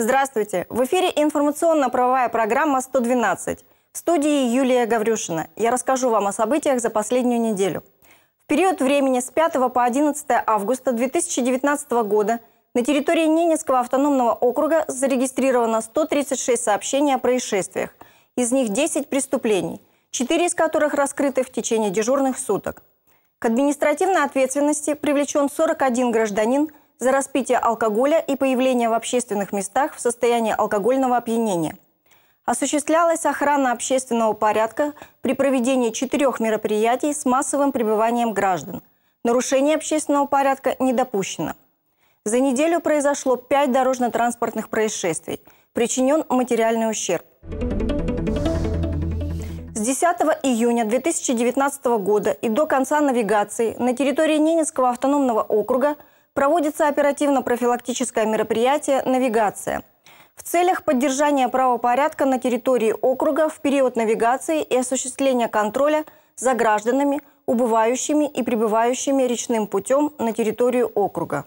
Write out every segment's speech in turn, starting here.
Здравствуйте! В эфире информационно-правовая программа «112». В студии Юлия Гаврюшина. Я расскажу вам о событиях за последнюю неделю. В период времени с 5 по 11 августа 2019 года на территории Ненецкого автономного округа зарегистрировано 136 сообщений о происшествиях. Из них 10 преступлений, 4 из которых раскрыты в течение дежурных суток. К административной ответственности привлечен 41 гражданин – за распитие алкоголя и появление в общественных местах в состоянии алкогольного опьянения. Осуществлялась охрана общественного порядка при проведении четырех мероприятий с массовым пребыванием граждан. Нарушение общественного порядка не допущено. За неделю произошло пять дорожно-транспортных происшествий. Причинен материальный ущерб. С 10 июня 2019 года и до конца навигации на территории Ненецкого автономного округа – проводится оперативно-профилактическое мероприятие «Навигация». В целях поддержания правопорядка на территории округа в период навигации и осуществления контроля за гражданами, убывающими и прибывающими речным путем на территорию округа.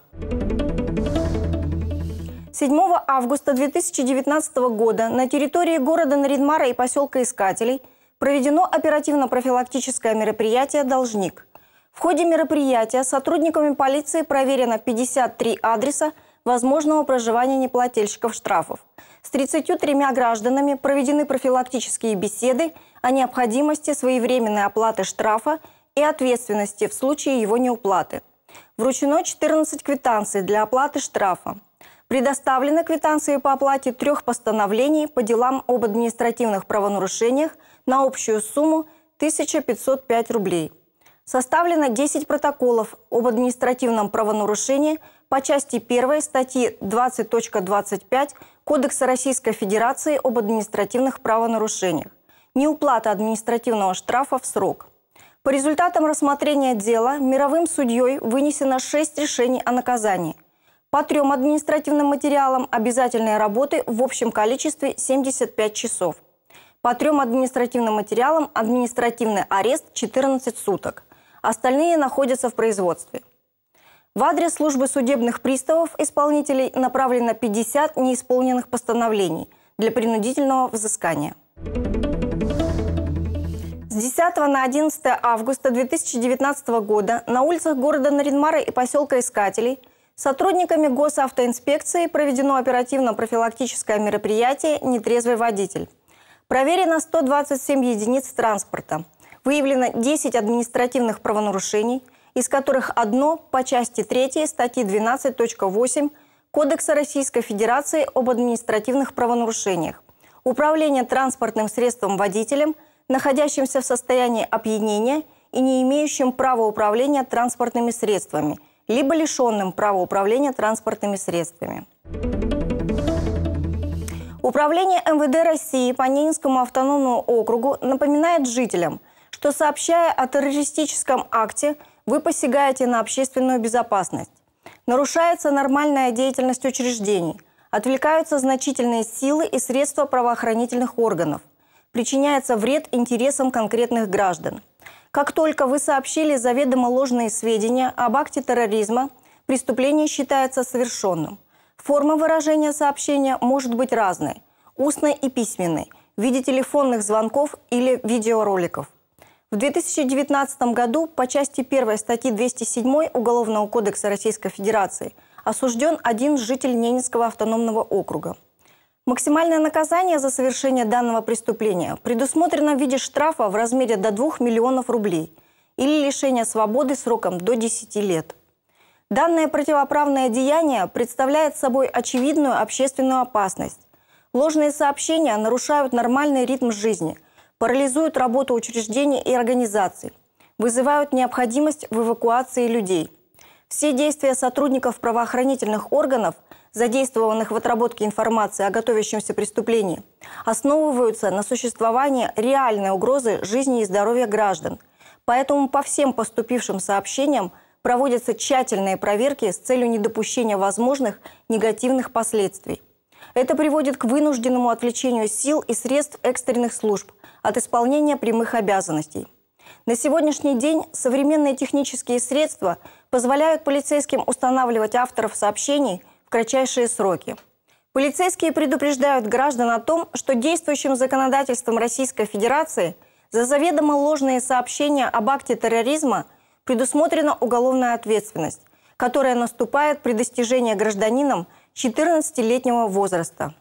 7 августа 2019 года на территории города Наридмара и поселка Искателей проведено оперативно-профилактическое мероприятие «Должник». В ходе мероприятия сотрудниками полиции проверено 53 адреса возможного проживания неплательщиков штрафов. С 33 гражданами проведены профилактические беседы о необходимости своевременной оплаты штрафа и ответственности в случае его неуплаты. Вручено 14 квитанций для оплаты штрафа. Предоставлены квитанции по оплате трех постановлений по делам об административных правонарушениях на общую сумму 1505 рублей – Составлено 10 протоколов об административном правонарушении по части 1 статьи 20.25 Кодекса Российской Федерации об административных правонарушениях. Неуплата административного штрафа в срок. По результатам рассмотрения дела мировым судьей вынесено 6 решений о наказании. По трем административным материалам обязательной работы в общем количестве 75 часов. По трем административным материалам административный арест 14 суток – остальные находятся в производстве. В адрес службы судебных приставов исполнителей направлено 50 неисполненных постановлений для принудительного взыскания. С 10 на 11 августа 2019 года на улицах города Наринмара и поселка Искателей сотрудниками госавтоинспекции проведено оперативно-профилактическое мероприятие «Нетрезвый водитель». Проверено 127 единиц транспорта – Выявлено 10 административных правонарушений, из которых одно по части 3 статьи 12.8 Кодекса Российской Федерации об административных правонарушениях. Управление транспортным средством водителем, находящимся в состоянии опьянения и не имеющим права управления транспортными средствами, либо лишенным права управления транспортными средствами. Управление МВД России по Ненецкому автономному округу напоминает жителям – что сообщая о террористическом акте, вы посягаете на общественную безопасность. Нарушается нормальная деятельность учреждений, отвлекаются значительные силы и средства правоохранительных органов, причиняется вред интересам конкретных граждан. Как только вы сообщили заведомо ложные сведения об акте терроризма, преступление считается совершенным. Форма выражения сообщения может быть разной – устной и письменной, в виде телефонных звонков или видеороликов – в 2019 году по части 1 статьи 207 Уголовного кодекса Российской Федерации осужден один житель Ненецкого автономного округа. Максимальное наказание за совершение данного преступления предусмотрено в виде штрафа в размере до 2 миллионов рублей или лишения свободы сроком до 10 лет. Данное противоправное деяние представляет собой очевидную общественную опасность. Ложные сообщения нарушают нормальный ритм жизни – парализуют работу учреждений и организаций, вызывают необходимость в эвакуации людей. Все действия сотрудников правоохранительных органов, задействованных в отработке информации о готовящемся преступлении, основываются на существовании реальной угрозы жизни и здоровья граждан. Поэтому по всем поступившим сообщениям проводятся тщательные проверки с целью недопущения возможных негативных последствий. Это приводит к вынужденному отвлечению сил и средств экстренных служб – от исполнения прямых обязанностей. На сегодняшний день современные технические средства позволяют полицейским устанавливать авторов сообщений в кратчайшие сроки. Полицейские предупреждают граждан о том, что действующим законодательством Российской Федерации за заведомо ложные сообщения об акте терроризма предусмотрена уголовная ответственность, которая наступает при достижении гражданином 14-летнего возраста.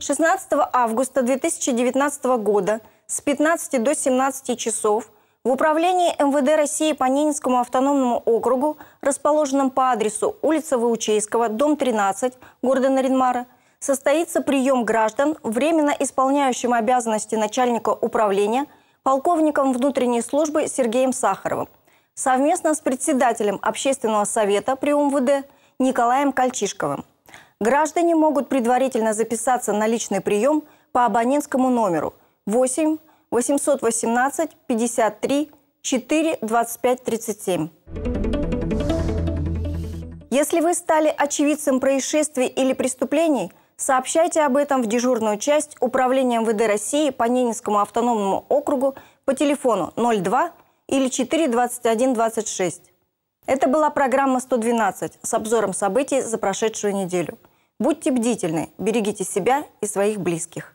16 августа 2019 года с 15 до 17 часов в управлении МВД России по Ненецкому автономному округу, расположенном по адресу улица Ваучейского, дом 13, города Наринмара, состоится прием граждан, временно исполняющим обязанности начальника управления, полковником внутренней службы Сергеем Сахаровым, совместно с председателем общественного совета при УМВД Николаем Кальчишковым. Граждане могут предварительно записаться на личный прием по абонентскому номеру 8 818 53 4 25 37. Если вы стали очевидцем происшествий или преступлений, сообщайте об этом в дежурную часть Управления МВД России по Ненецкому автономному округу по телефону 02 или 4 21 26. Это была программа «112» с обзором событий за прошедшую неделю. Будьте бдительны, берегите себя и своих близких.